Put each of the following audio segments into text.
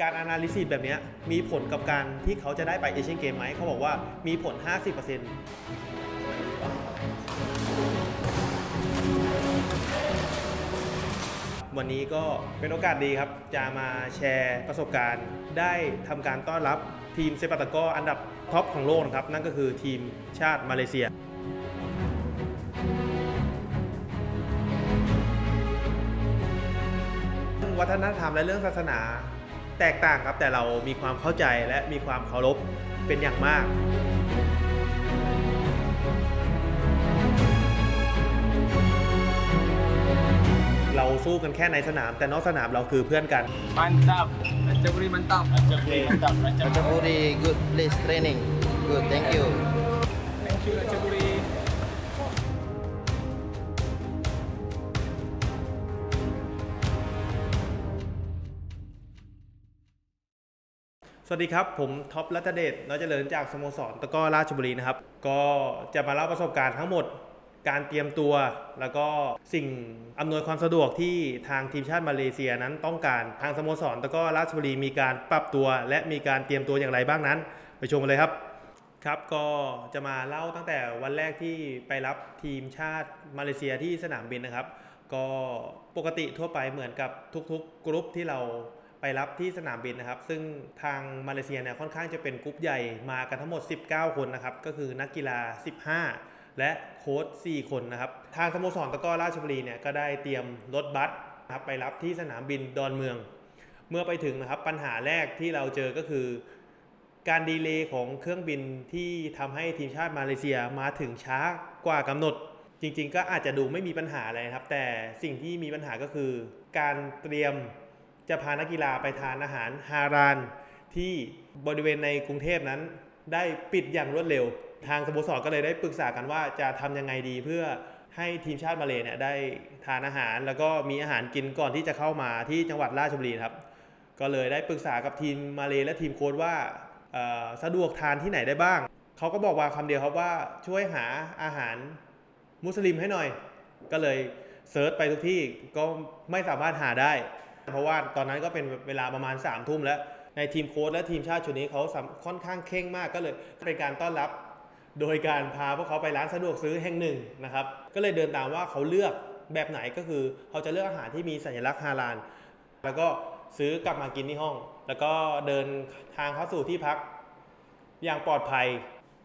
การ analysis แบบนี้มีผลกับการที่เขาจะได้ไปเอเชียนเกมส์ไหมเขาบอกว่ามีผล 50%วันนี้ก็เป็นโอกาสดีครับ จะมาแชร์ประสบการณ์ ได้ทำการต้อนรับทีมเซปักตะกร้ออันดับท็อปของโลกนะครับ นั่นก็คือทีมชาติมาเลเซียวัฒนธรรมและเรื่องศาสนา แตกต่างครับแต่เรามีความเข้าใจและมีความเคารพเป็นอย่างมาก เราสู้กันแค่ในสนาม แต่นอกสนามเราคือเพื่อนกัน Mantap. Raja Buri mantap. Raja Buri mantap. Raja Puri good place training. Good, thank you. Thank you Raja สวัสดีครับ ผมท็อปรัตเดชน้อยเจริญจากสโมสรตะก้อราชบุรีนะครับ ก็จะมาเล่าประสบการณ์ทั้งหมด การเตรียมตัว แล้วก็สิ่งอำนวยความสะดวกที่ทางทีมชาติมาเลเซียนั้นต้องการทางสโมสรตะก้อราชบุรีมีการปรับตัว และมีการเตรียมตัวอย่างไรบ้างนั้น ไปชมกันเลยครับครับก็จะมาเล่าตั้งแต่วันแรกที่ไปรับทีมชาติมาเลเซียที่สนามบินนะครับ ก็ปกติทั่วไปเหมือนกับทุกๆกรุ๊ปที่เรา ไปรับที่สนามบินนะครับ ซึ่งทางมาเลเซียเนี่ยค่อนข้างจะเป็นกรุ๊ปใหญ่มากันทั้งหมด 19 คนนะครับ ก็คือนักกีฬา 15 และโค้ช4 คนนะครับ ทางสโมสรตะกร้อราชบุรีเนี่ยก็ได้เตรียมรถบัสนะครับไปรับที่สนามบินดอนเมือง เมื่อไปถึงนะครับปัญหาแรกที่เราเจอก็คือ การ delay ของเครื่องบินที่ทำให้ทีมชาติมาเลเซียมาถึงช้ากว่ากำหนดจริงๆ ก็อาจจะดูไม่มีปัญหาอะไรนะครับ แต่สิ่งที่มีปัญหาก็คือ การเตรียม จะพานักกีฬาไปทานอาหารฮารานที่บริเวณในกรุงเทพนั้น ได้ปิดอย่างรวดเร็ว ทางสโมสรก็เลยได้ปรึกษากันว่าจะทำยังไงดีเพื่อให้ทีมชาติมาเลเนี่ยได้ทานอาหารแล้วก็มีอาหารกินก่อนที่จะเข้ามาที่จังหวัดราชบุรีครับ ก็เลยได้ปรึกษากับทีมมาเลและทีมโค้ชว่าสะดวกทานที่ไหนได้บ้าง เขาก็บอกว่าคำเดียวครับว่าช่วยหาอาหารมุสลิมให้หน่อย ก็เลยเซิร์ชไปทุกที่ก็ไม่สามารถหาได้ เพราะว่าตอนนั้นก็เป็นเวลาประมาณ3ามทุ่มแล้ว ในทีมโค้ชและทีมชาติชุดนี้เขาค่อนข้างเข่งมากก็เลยเป็นการต้อนรับ โดยการพาพวกเขาไปร้านสะดวกซื้อแห่งหนึ่งนะครับก็เลยเดินตามว่าเขาเลือกแบบไหนก็คือเขาจะเลือกอาหารที่มีสัญลักษณ์ฮาลาลแล้วก็ซื้อกลับมากินที่ห้อง แล้วก็เดินทางเข้าสู่ที่พักอย่างปลอดภัย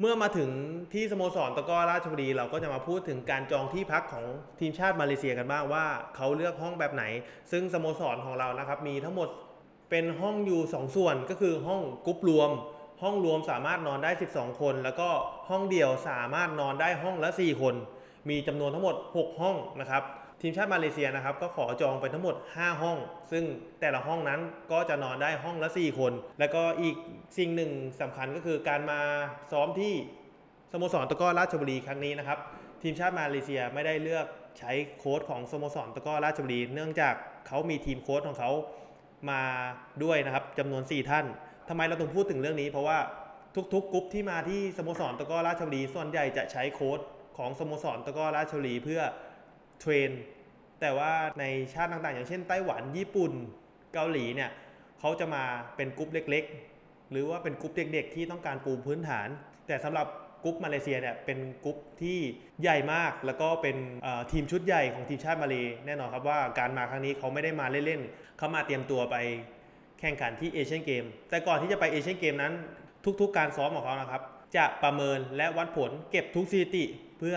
เมื่อมาถึงที่สโมสรตะก้อราชบุรี เราก็จะมาพูดถึงการจองที่พักของทีมชาติมาเลเซียกันบ้างว่าเขาเลือกห้องแบบไหน ซึ่งสโมสรของเรานะครับมีทั้งหมดเป็นห้องอยู่ 2 ส่วนก็คือห้องกรุ๊ปรวม ห้องรวมสามารถนอนได้ 12 คน แล้วก็ห้องเดี่ยวสามารถนอนได้ห้องละ 4 คน มีจำนวนทั้งหมด 6 ห้องนะครับ ทีมชาติมาเลเซียนะครับก็ขอจองไปทั้งหมด 5 ห้อง ซึ่งแต่ละห้องนั้นก็จะนอนได้ห้องละ 4 คน แล้วก็อีกสิ่งหนึ่งสำคัญก็คือการมาซ้อมที่สโมสรตะกร้อราชบุรีครั้งนี้นะครับทีมชาติมาเลเซียไม่ได้เลือกใช้โค้ชของสโมสรตะกร้อราชบุรี เนื่องจากเขามีทีมโค้ชของเขามาด้วยนะครับจำนวน 4 ท่านทำไมเราต้องพูดถึงเรื่องนี้ เพราะว่าทุกๆกรุ๊ปที่มาที่สโมสรตะกร้อราชบุรีส่วนใหญ่จะใช้โค้ชของสโมสรตะกร้อราชบุรีเพื่อ train แต่ว่าในชาติต่างๆ อย่างเช่นไต้หวันญี่ปุ่นเกาหลีเนี่ยเขาจะมาเป็นกรุ๊ปเล็กๆ หรือว่าเป็นกรุ๊ปเด็กๆ ที่ต้องการปูพื้นฐาน แต่สำหรับกรุ๊ปมาเลเซียเนี่ยเป็นกรุ๊ปที่ใหญ่มาก แล้วก็เป็นทีมชุดใหญ่ของทีมชาติมาเลแน่นอนครับว่าการมาครั้งนี้เขาไม่ได้มาเล่นๆเขามาเตรียมตัวไปแข่งขันที่เอเชียนเกม แต่ก่อนที่จะไปเอเชียนเกมนั้น ทุกๆ การซ้อมของเขานะครับ จะประเมินและวัดผลเก็บทุกสถิติ เพื่อ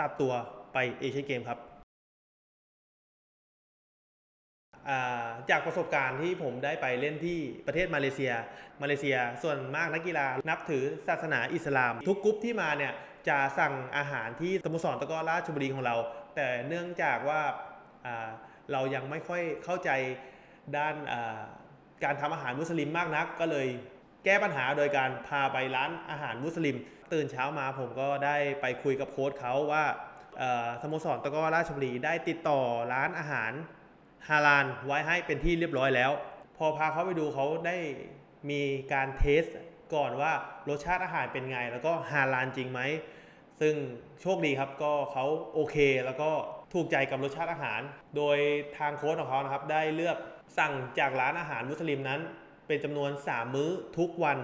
ตัดตัวไปเอเชียนเกมครับ จากประสบการณ์ที่ผมได้ไปเล่นที่ประเทศมาเลเซีย มาเลเซีย ส่วนมากนักกีฬานับถือศาสนาอิสลาม ทุกกรุ๊ปที่มาเนี่ยจะสั่งอาหารที่สโมสรตะกร้อราชบุรีของเรา แต่เนื่องจากว่าเรายังไม่ค่อยเข้าใจด้านการทำอาหารมุสลิมมากนัก ก็เลยแก้ปัญหาโดยการพาไปร้านอาหารมุสลิม ตื่นเช้ามาผมก็ได้ไปคุยกับโค้ชเขาว่าสโมสรตะกร้อราชบุรีได้ติดต่อร้านอาหาร ฮาลานไว้ให้เป็นที่เรียบร้อยแล้ว พอพาเขาไปดูเขาได้มีการเทสก่อนว่ารสชาติอาหารเป็นไง แล้วก็ฮาลานจริงไหม ซึ่งโชคดีครับก็เขาโอเคแล้วก็ถูกใจกับรสชาติอาหาร โดยทางโค้ชของเขานะครับได้เลือกสั่งจากร้านอาหารมุสลิมนั้น เป็นจำนวน 3 มื้อทุกวัน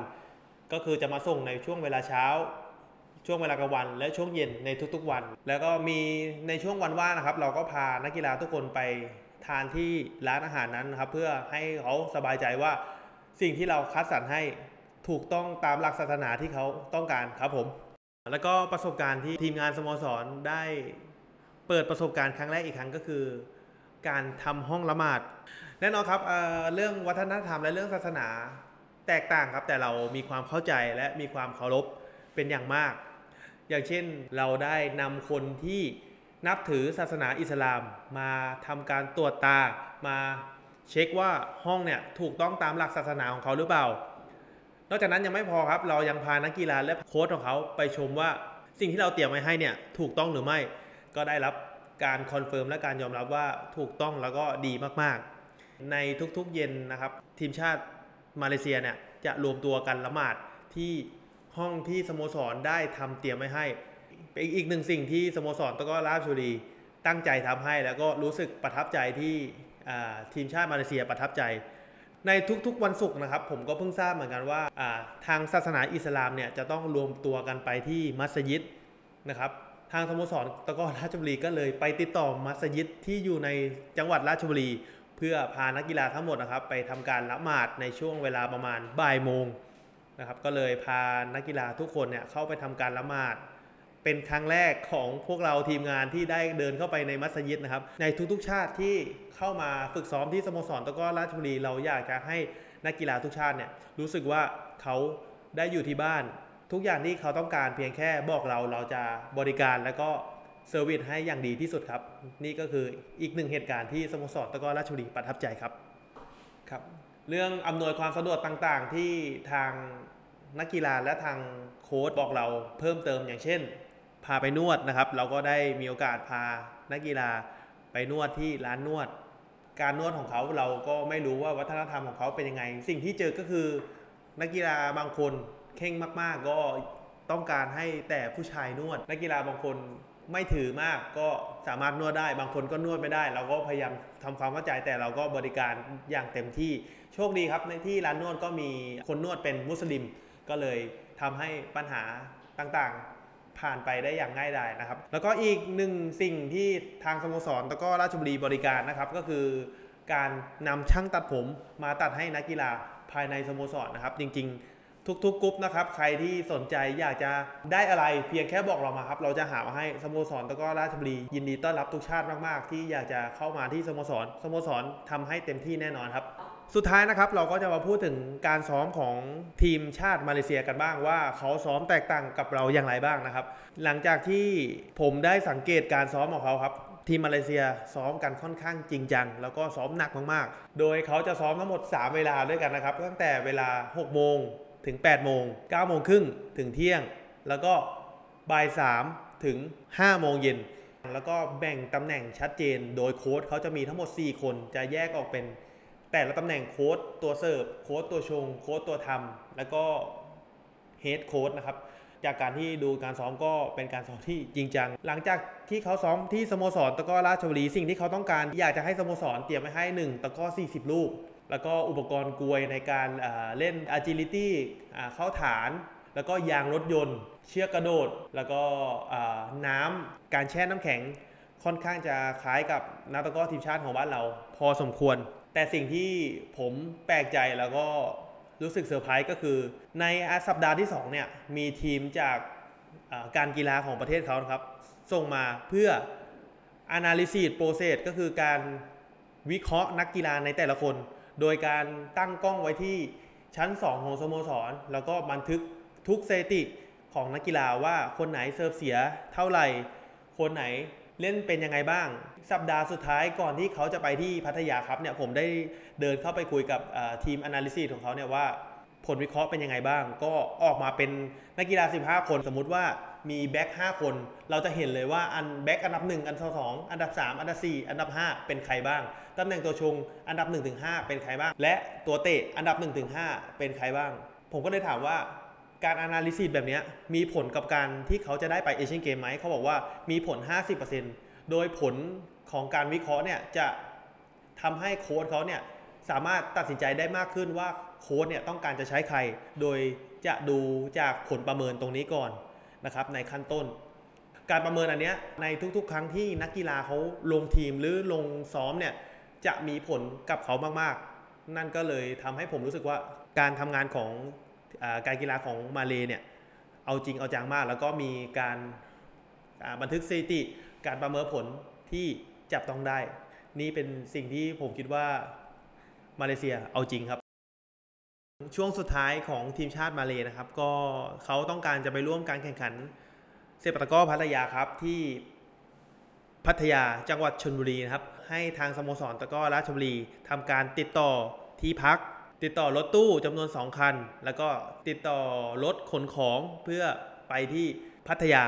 ก็คือจะมาส่งในช่วงเวลาเช้า ช่วงเวลากลางวัน และช่วงเย็นในทุกๆวัน แล้วก็มีในช่วงวันว่างนะครับ เราก็พานักกีฬาทุกคนไป ทานที่ร้านอาหารนั้นนะครับ เพื่อให้เขาสบายใจว่าสิ่งที่เราคัดสรรให้ถูกต้องตามหลักศาสนาที่เขาต้องการครับผม แล้วก็ประสบการณ์ที่ทีมงานสโมสรได้เปิดประสบการณ์ครั้งแรกอีกครั้งก็คือ การทำห้องละหมาด แน่นอนครับเเรื่องวัฒนธรรมและเรื่องศาสนาแตกต่างครับ แต่เรามีความเข้าใจและมีความเคารพเป็นอย่างมาก อย่างเช่นเราได้นำคนที่ นับถือศาสนาอิสลาม มาทำการตรวจตามาเช็คว่าห้องเนี่ยถูกต้องตามหลักศาสนาของเขาหรือเปล่า นอกจากนั้นยังไม่พอครับ เรายังพานักกีฬาและโค้ชของเขาไปชมว่าสิ่งที่เราเตรียมไว้ให้เนี่ยถูกต้องหรือไม่ ก็ได้รับการ confirm และการยอมรับว่าถูกต้องแล้วก็ดีมากๆ ในทุกๆเย็นนะครับ ทีมชาติมาเลเซียเนี่ยจะรวมตัวกันละหมาดที่ห้องที่สโมสรได้ทำเตรียมไว้ให้ เป็นอีกหนึ่งสิ่งที่สโมสรตะกร้อราชบุรีตั้งใจทำให้ แล้วก็รู้สึกประทับใจที่ทีมชาติมาเลเซียประทับใจ ในทุกๆวันศุกร์นะครับ ผมก็เพิ่งทราบเหมือนกันว่าทางศาสนาอิสลามเนี่ยจะต้องรวมตัวกันไปที่มัสยิดนะครับทางสโมสรตะก้อราชบุรีก็เลยไปติดต่อมัสยิดที่อยู่ในจังหวัดราชบุรี เพื่อพานักกีฬาทั้งหมดนะครับ ไปทำการละหมาดในช่วงเวลาประมาณบ่ายโมงนะครับก็เลยพานักกีฬาทุกคนเนี่ยเข้าไปทำการละหมาด เป็นครั้งแรกของพวกเราทีมงานที่ได้เดินเข้าไปในมัสยิดนะครับ ในทุกๆชาติที่เข้ามาฝึกซ้อมที่สโมสรตะก้อราชบุรี เราอยากจะให้นักกีฬาทุกชาติเนี่ยรู้สึกว่าเขาได้อยู่ที่บ้าน ทุกอย่างที่เขาต้องการเพียงแค่บอกเราเราจะบริการแล้วก็เซอร์วิสให้อย่างดีที่สุดครับ นี่ก็คืออีกหนึ่งเหตุการณ์ที่สโมสรตะก้อราชบุรีประทับใจครับครับ เรื่องอำนวยความสะดวกต่างๆ ที่ทางนักกีฬาและทางโค้ชบอกเราเพิ่มเติมอย่างเช่น พาไปนวดนะครับ เราก็ได้มีโอกาสพานักกีฬาไปนวดที่ร้านนวด การนวดของเขาเราก็ไม่รู้ว่าวัฒนธรรมของเขาเป็นยังไง สิ่งที่เจอก็คือนักกีฬาบางคนเข่งมากๆ ก็ต้องการให้แต่ผู้ชายนวด นักกีฬาบางคนไม่ถือมากก็สามารถนวดได้ บางคนก็นวดไม่ได้ เราก็พยายามทำความเข้าใจแต่เราก็บริการอย่างเต็มที่โชคดีครับ ในที่ร้านนวดก็มีคนนวดเป็นมุสลิม ก็เลยทำให้ปัญหาต่างๆ ผ่านไปได้อย่างง่ายดายนะครับ แล้วก็อีกหนึ่งสิ่งที่ทางสโมสรตะก้อราชบุรีบริการนะครับ ก็คือการนำช่างตัดผมมาตัดให้นักกีฬาภายในสโมสรนะครับ จริง ๆ ทุกๆกรุ๊ปนะครับใครที่สนใจอยากจะได้อะไรเพียงแค่บอกเรามาครับ เราจะหามาให้สโมสรตะก้อราชบุรียินดีต้อนรับทุกชาติมากๆ ที่อยากจะเข้ามาที่สโมสรสโมสรทำให้เต็มที่แน่นอนครับ สุดท้ายนะครับเราก็จะมาพูดถึงการซ้อมของทีมชาติมาเลเซียกันบ้างว่าเขาซ้อมแตกต่างกับเราอย่างไรบ้างนะครับ หลังจากที่ผมได้สังเกตการซ้อมของเขาครับทีมมาเลเซียซ้อมกันค่อนข้างจริงจัง แล้วก็ซ้อมหนักมากๆ โดยเขาจะซ้อมทั้งหมด 3 เวลาด้วยกันนะครับ ตั้งแต่เวลา 6 โมงถึง 8 โมง 9 โมงครึ่งถึงเที่ยง แล้วก็บ่าย 3 ถึง 5 โมงเย็น แล้วก็แบ่งตำแหน่งชัดเจน โดยโค้ชเขาจะมีทั้งหมด 4 คนจะแยกออกเป็น แต่ละตำแหน่งโค้ชตัวเสิร์ฟโค้ชตัวชงโค้ชตัวทำแล้วก็ head coach นะครับจากการที่ดูการซ้อมก็เป็นการซ้อมที่จริงจัง หลังจากที่เขาซ้อมที่สโมสรตะก้อราชบุรีสิ่งที่เขาต้องการ อยากจะให้สโมสรเตรียมไว้ให้ 1 ตะก้อ 40 ลูก แล้วก็อุปกรณ์กลวยในการอ่าเล่น agility เข้าฐาน แล้วก็ยางรถยนต์ เชือกกระโดด แล้วก็น้ำการแช่น้ำแข็งค่อนข้างจะคล้ายกับนักตะก้อทีมชาติของบ้านเรา พอสมควร แต่สิ่งที่ผมแปลกใจแล้วก็รู้สึกเซอร์ไพรส์ก็คือ ในสัปดาห์ที่2เนี่ยมีทีมจากการกีฬาของประเทศเขานะครับ ส่งมาเพื่อ analysis process ก็คือการวิเคราะห์นักกีฬาในแต่ละคน โดยการตั้งกล้องไว้ที่ชั้น 2 ของสโมสร แล้วก็บันทึกทุกสถิติของนักกีฬาว่าคนไหนเสิร์ฟเสียเท่าไหร่ คนไหน เล่นเป็นยังไงบ้าง สัปดาห์สุดท้ายก่อนที่เขาจะไปที่พัทยาครับเนี่ยผมได้เดินเข้าไปคุยกับทีม Analysis ของเขาเนี่ยว่าผลวิเคราะห์เป็นยังไงบ้าง ก็ออกมาเป็นนักกีฬา 15 คนสมมุติว่ามีแบ็ค5คน เราจะเห็นเลยว่าอันแบ็คอันดับ 1 อันดับ2อันดับ 3 อันดับ 4 อันดับ 5 เป็นใครบ้าง ตำแหน่งตัวชงอันดับ 1-5 เป็นใครบ้าง และตัวเตะอันดับ 1-5 เป็นใครบ้าง ผมก็เลยถามว่า การ analysis แบบนี้มีผลกับการที่เขาจะได้ไปเอเชียนเกมไหมเขาบอกว่ามีผล 50%โดยผลของการวิเคราะห์เนี่ยจะทำให้โค้ชเขาเนี่ยสามารถตัดสินใจได้มากขึ้นว่าโค้ชเนี่ยต้องการจะใช้ใคร โดยจะดูจากผลประเมินตรงนี้ก่อนนะครับในขั้นต้น การประเมินอันเนี้ยในทุกๆ ครั้งที่นักกีฬาเขาลงทีมหรือลงซ้อมเนี่ยจะมีผลกับเขามากๆ นั่นก็เลยทำให้ผมรู้สึกว่าการทำงานของ การกีฬาของมาเลเนี่ยเอาจริงเอาจังมาก แล้วก็มีการบันทึกสถิติ การประเมินผลที่จับต้องได้ นี่เป็นสิ่งที่ผมคิดว่ามาเลเซียเอาจริงครับ ช่วงสุดท้ายของทีมชาติมาเลนะครับ ก็เขาต้องการจะไปร่วมการแข่งขันเซปตะก้อพัทยาครับที่พัทยาจังหวัดชนบุรีนะครับ ให้ทางสโมสรตะก้อราชบุรีทำการติดต่อที่พัก ติดต่อรถตู้จำนวน 2 คัน แล้วก็ติดต่อรถขนของเพื่อไปที่พัทยา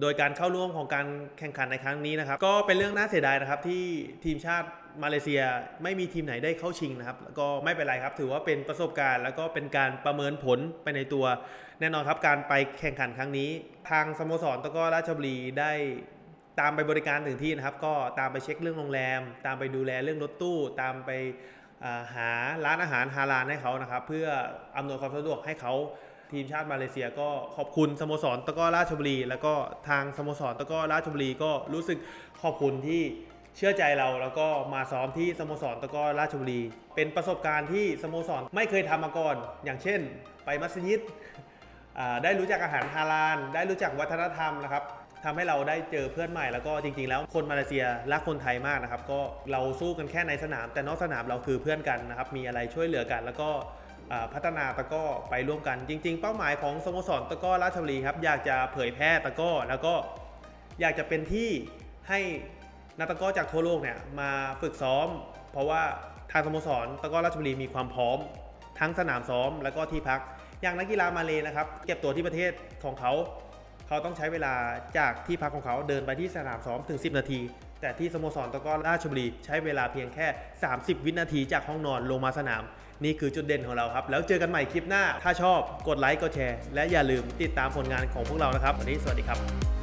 โดยการเข้าร่วมของการแข่งขันในครั้งนี้นะครับ ก็เป็นเรื่องน่าเสียดายนะครับที่ทีมชาติมาเลเซียไม่มีทีมไหนได้เข้าชิงนะครับแล้วก็ไม่เป็นไรครับ ถือว่าเป็นประสบการณ์ แล้วก็เป็นการประเมินผลไปในตัว แน่นอนครับการไปแข่งขันครั้งนี้ ทางสโมสรตะก้อราชบุรีได้ตามไปบริการถึงที่นะครับ ก็ตามไปเช็คเรื่องโรงแรม ตามไปดูแลเรื่องรถตู้ ตามไป หาร้านอาหารฮาลาลให้เขานะครับ เพื่ออำนวยความสะดวกให้เขาทีมชาติมาเลเซียก็ขอบคุณสโมสรตะก้อราชบุรี แล้วก็ทางสโมสรตะก้อราชบุรีก็รู้สึกขอบคุณที่เชื่อใจเราแล้วก็มาซ้อมที่สโมสรตะก้อราชบุรี เป็นประสบการณ์ที่สโมสรไม่เคยทำมาก่อน อย่างเช่น ไปมัสยิดได้รู้จักอาหารฮาลาลได้รู้จักวัฒนธรรมนะครับ ทำให้เราได้เจอเพื่อนใหม่แล้วก็จริง ๆ แล้วคนมาเลเซียรักคนไทยมากนะครับก็เราสู้กันแค่ในสนาม แต่นอกสนามเราคือเพื่อนกันนะครับมีอะไรช่วยเหลือกัน แล้วก็พัฒนาตะก้อไปร่วมกันจริง ๆ เป้าหมายของสโมสรตะก้อราชบุรีครับอยากจะเผยแพร่ตะก้อแล้วก็อยากจะเป็นที่ให้นักตะก้อจากทั่วโลกเนี่ยมาฝึกซ้อม เพราะว่าทางสโมสรตะก้อราชบุรีมีความพร้อม ทั้งสนามซ้อมแล้วก็ที่พัก อย่างนักกีฬามาเลยนะครับเก็บตัวที่ประเทศของเขา เขาต้องใช้เวลาจากที่พักของเขาเดินไปที่สนามซ้อมถึง 10 นาที แต่ที่สโมสรตะก้อราชบุรีใช้เวลาเพียงแค่ 30 วินาทีจากห้องนอนลงมาสนาม นี่คือจุดเด่นของเราครับ แล้วเจอกันใหม่คลิปหน้า ถ้าชอบกดไลค์กดแชร์ และอย่าลืมติดตามผลงานของพวกเรานะครับวันนี้สวัสดีครับ